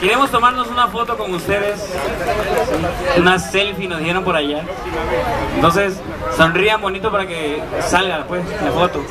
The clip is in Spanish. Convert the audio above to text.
Queremos tomarnos una foto con ustedes, una selfie nos dieron por allá. Entonces, sonrían bonito para que salga pues la foto.